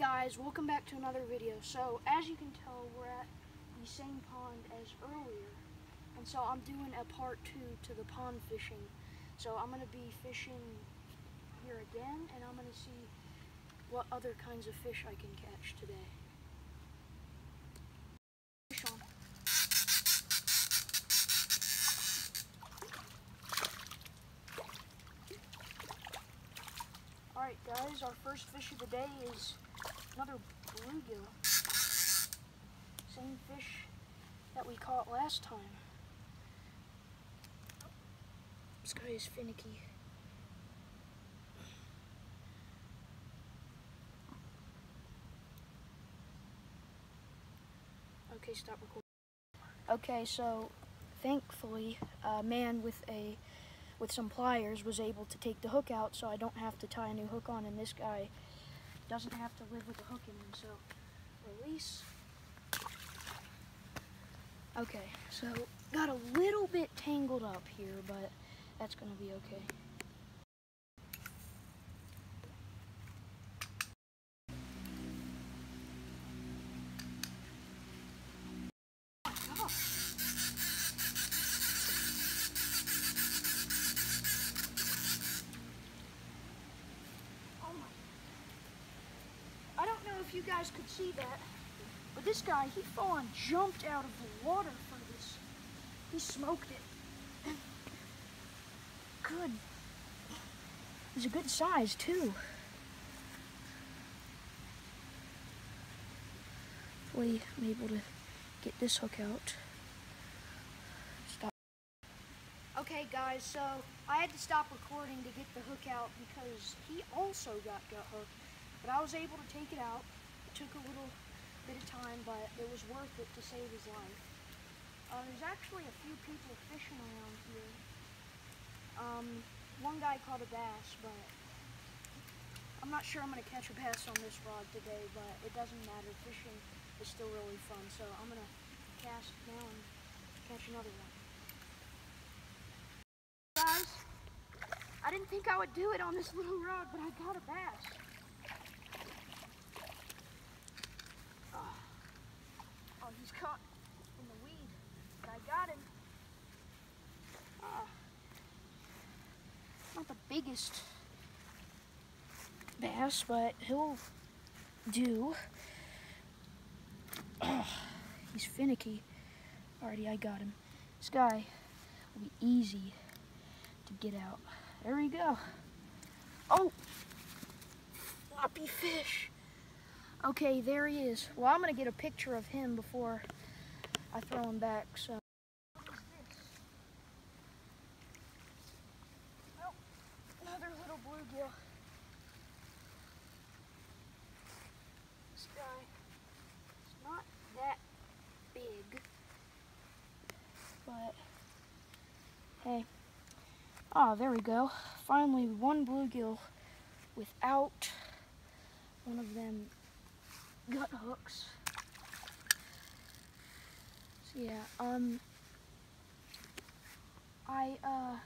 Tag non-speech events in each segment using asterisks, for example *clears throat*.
guys, welcome back to another video. So, as you can tell, we're at the same pond as earlier. And so I'm doing a part two to the pond fishing. So I'm going to be fishing here again, and I'm going to see what other kinds of fish I can catch today. Alright guys, our first fish of the day is another bluegill. Same fish that we caught last time. This guy is finicky. Okay, stop recording. Okay, so thankfully, a man with a with some pliers was able to take the hook out so I don't have to tie a new hook on and this guy doesn't have to live with a hook in him, so release. Okay, so got a little bit tangled up here, but that's gonna be okay. If you guys could see that, but this guy, he full jumped out of the water for this. He smoked it. Good. It's a good size, too. Hopefully, I'm able to get this hook out. Stop. Okay, guys, so I had to stop recording to get the hook out because he also got gut hooked, but I was able to take it out. Took a little bit of time, but it was worth it to save his life. Uh, there's actually a few people fishing around here. Um, one guy caught a bass, but I'm not sure I'm going to catch a bass on this rod today, but it doesn't matter. Fishing is still really fun, so I'm going to cast now and catch another one. Guys, I didn't think I would do it on this little rod, but I got a bass. Oh, oh he's caught in the weed, but I got him. Ah. Not the biggest bass, but he'll do. *clears throat* He's finicky. Already, I got him. This guy will be easy to get out. There we go. Oh! Floppy fish. Okay, there he is. Well, I'm going to get a picture of him before I throw him back, so. What is this? Oh, another little bluegill. This guy is not that big, but hey. Ah, there we go. Finally, one bluegill without one of them gut hooks. So yeah, um, I, uh,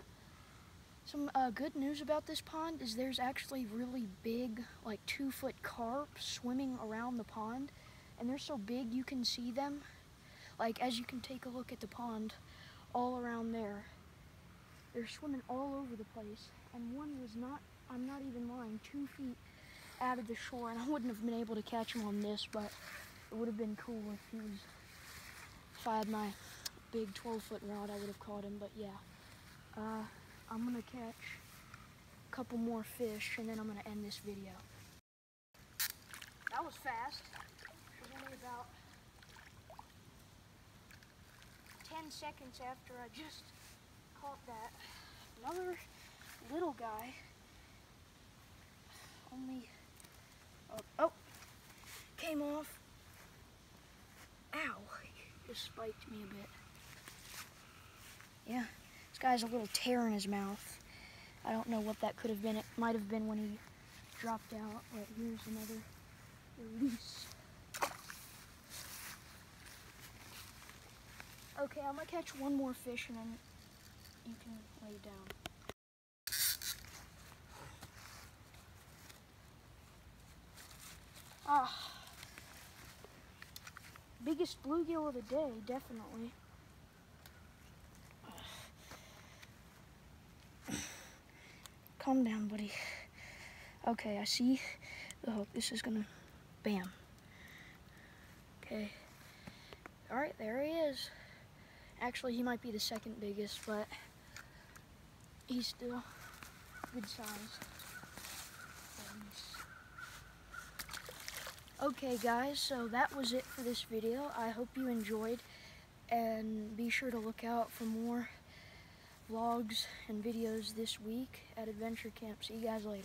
some uh, good news about this pond is there's actually really big, like two foot carp swimming around the pond. And they're so big you can see them. Like as you can take a look at the pond all around there. They're swimming all over the place. And one was not, I'm not even lying, two feet out of the shore. And I wouldn't have been able to catch him on this, but it would have been cool if he was, if I had my big 12 foot rod, I would have caught him. But yeah. Uh, I'm gonna catch a couple more fish and then I'm gonna end this video. That was fast. It was only about 10 seconds after I just caught that. Another little guy. Only, oh, oh came off. Ow, just spiked me a bit. Yeah. This guy's a little tear in his mouth. I don't know what that could have been. It might have been when he dropped out. But here's another release. Okay, I'm gonna catch one more fish and then you can lay down. Ah. Biggest bluegill of the day, definitely. Calm down, buddy. Okay, I see the hook. This is gonna, bam. Okay. All right, there he is. Actually, he might be the second biggest, but he's still good size. Okay guys, so that was it for this video. I hope you enjoyed and be sure to look out for more vlogs and videos this week at Adventure Camp. See you guys later.